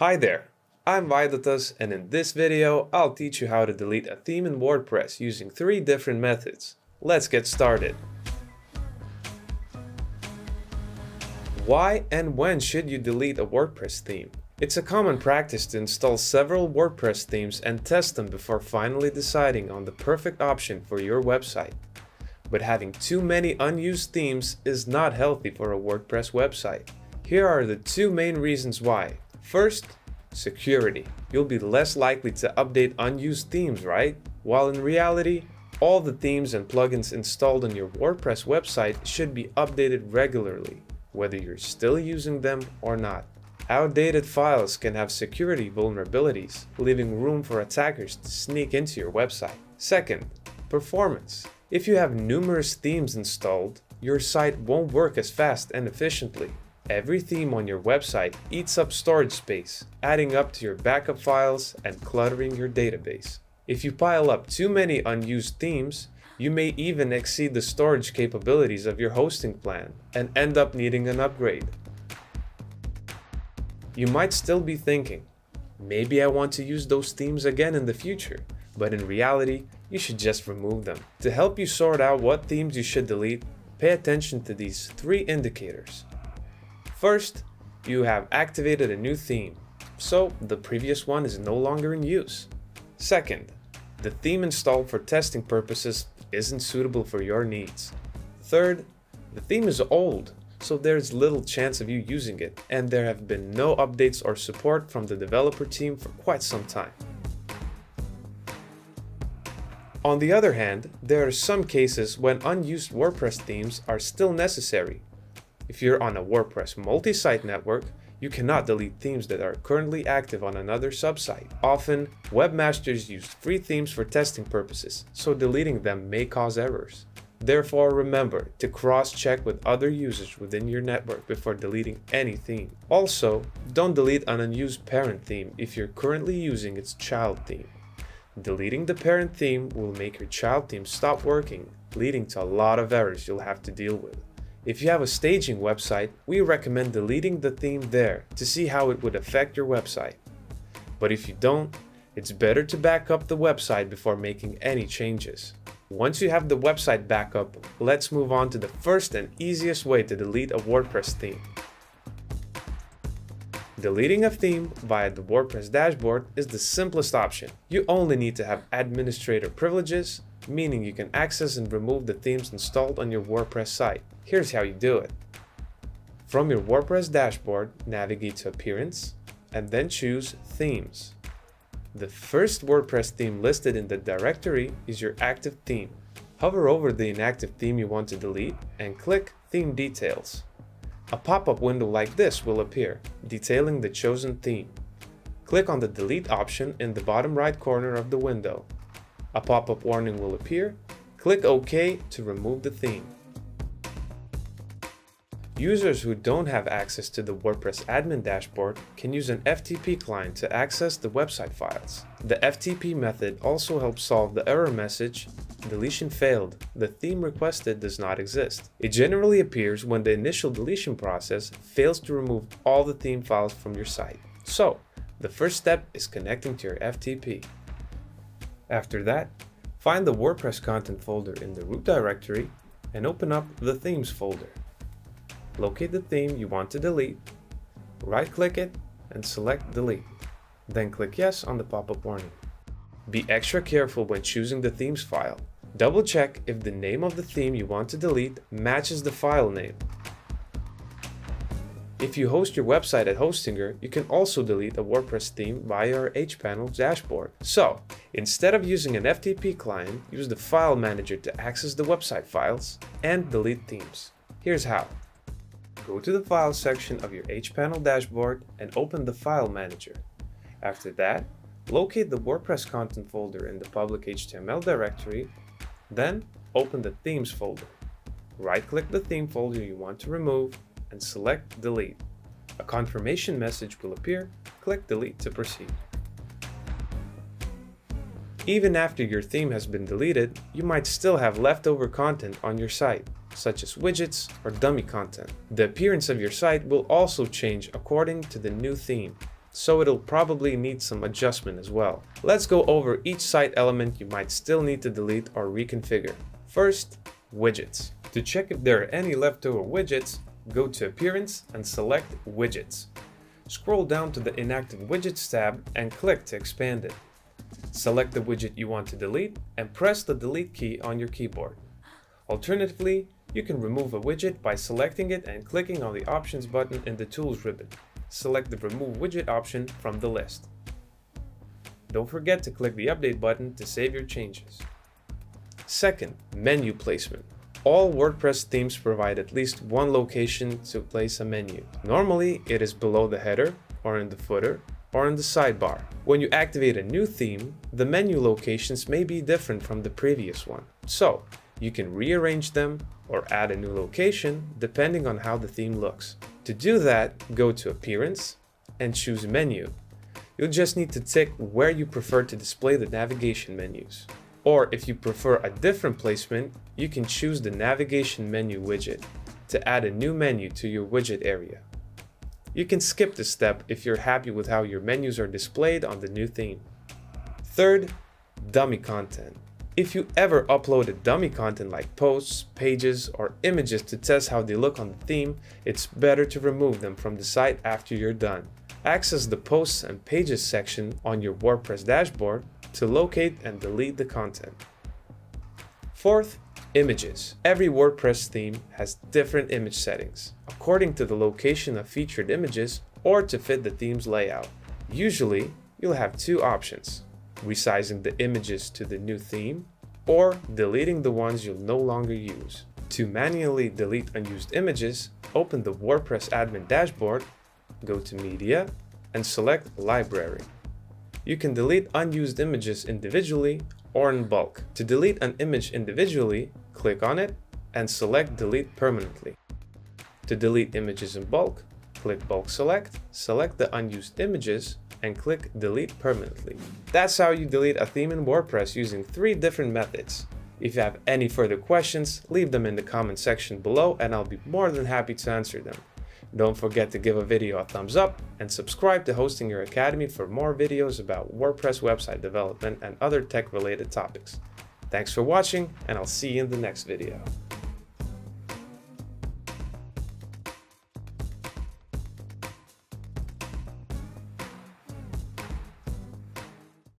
Hi there, I'm Vaidotas and in this video I'll teach you how to delete a theme in WordPress using three different methods. Let's get started. Why and when should you delete a WordPress theme? It's a common practice to install several WordPress themes and test them before finally deciding on the perfect option for your website. But having too many unused themes is not healthy for a WordPress website. Here are the two main reasons why. First, security. You'll be less likely to update unused themes, right? While in reality, all the themes and plugins installed on your WordPress website should be updated regularly, whether you're still using them or not. Outdated files can have security vulnerabilities, leaving room for attackers to sneak into your website. Second, performance. If you have numerous themes installed, your site won't work as fast and efficiently. Every theme on your website eats up storage space, adding up to your backup files and cluttering your database. If you pile up too many unused themes, you may even exceed the storage capabilities of your hosting plan and end up needing an upgrade. You might still be thinking, maybe I want to use those themes again in the future, but in reality, you should just remove them. To help you sort out what themes you should delete, pay attention to these three indicators. First, you have activated a new theme, so the previous one is no longer in use. Second, the theme installed for testing purposes isn't suitable for your needs. Third, the theme is old, so there's little chance of you using it, and there have been no updates or support from the developer team for quite some time. On the other hand, there are some cases when unused WordPress themes are still necessary, if you're on a WordPress multi-site network, you cannot delete themes that are currently active on another subsite. Often, webmasters use free themes for testing purposes, so deleting them may cause errors. Therefore, remember to cross-check with other users within your network before deleting any theme. Also, don't delete an unused parent theme if you're currently using its child theme. Deleting the parent theme will make your child theme stop working, leading to a lot of errors you'll have to deal with. If you have a staging website, we recommend deleting the theme there to see how it would affect your website. But if you don't, it's better to back up the website before making any changes. Once you have the website backup, let's move on to the first and easiest way to delete a WordPress theme. Deleting a theme via the WordPress dashboard is the simplest option. You only need to have administrator privileges, meaning you can access and remove the themes installed on your WordPress site. Here's how you do it. From your WordPress dashboard, navigate to Appearance, and then choose Themes. The first WordPress theme listed in the directory is your active theme. Hover over the inactive theme you want to delete and click Theme Details. A pop-up window like this will appear, detailing the chosen theme. Click on the Delete option in the bottom right corner of the window. A pop-up warning will appear. Click OK to remove the theme. Users who don't have access to the WordPress admin dashboard can use an FTP client to access the website files. The FTP method also helps solve the error message deletion failed, the theme requested does not exist. It generally appears when the initial deletion process fails to remove all the theme files from your site. So, the first step is connecting to your FTP. After that, find the WordPress content folder in the root directory and open up the themes folder locate the theme you want to delete, right-click it, and select Delete. Then click Yes on the pop-up warning. Be extra careful when choosing the themes file. Double check if the name of the theme you want to delete matches the file name. If you host your website at Hostinger, you can also delete a WordPress theme via your hPanel dashboard. So, instead of using an FTP client, use the file manager to access the website files and delete themes. Here's how. Go to the Files section of your hPanel dashboard and open the File Manager. After that, locate the WordPress content folder in the public HTML directory, then open the Themes folder. Right-click the theme folder you want to remove and select Delete. A confirmation message will appear, click Delete to proceed. Even after your theme has been deleted, you might still have leftover content on your site such as widgets or dummy content. The appearance of your site will also change according to the new theme. so it'll probably need some adjustment as well. Let's go over each site element you might still need to delete or reconfigure. First, widgets. To check if there are any leftover widgets, go to Appearance and select Widgets. Scroll down to the Inactive Widgets tab and click to expand it. Select the widget you want to delete and press the delete key on your keyboard. Alternatively, you can remove a widget by selecting it and clicking on the Options button in the Tools ribbon. Select the Remove Widget option from the list. Don't forget to click the Update button to save your changes. Second, menu placement. All WordPress themes provide at least one location to place a menu. Normally, it is below the header, or in the footer, or in the sidebar. When you activate a new theme, the menu locations may be different from the previous one. So, you can rearrange them or add a new location depending on how the theme looks. To do that, go to Appearance and choose Menu. You'll just need to tick where you prefer to display the navigation menus. Or if you prefer a different placement, you can choose the navigation menu widget to add a new menu to your widget area. You can skip this step if you're happy with how your menus are displayed on the new theme. Third, dummy content. If you ever uploaded dummy content like posts, pages, or images to test how they look on the theme, it's better to remove them from the site after you're done. Access the Posts and Pages section on your WordPress dashboard to locate and delete the content. Fourth, images. Every WordPress theme has different image settings, according to the location of featured images or to fit the theme's layout. Usually, you'll have two options, resizing the images to the new theme or deleting the ones you'll no longer use. To manually delete unused images, open the WordPress admin dashboard, go to Media, and select Library. You can delete unused images individually or in bulk. To delete an image individually, click on it and select Delete Permanently. To delete images in bulk, click Bulk Select, select the unused images, and click Delete Permanently. That's how you delete a theme in WordPress using three different methods. If you have any further questions, leave them in the comment section below and I'll be more than happy to answer them. Don't forget to give a video a thumbs up and subscribe to Hostinger Academy for more videos about WordPress website development and other tech related topics. Thanks for watching and I'll see you in the next video.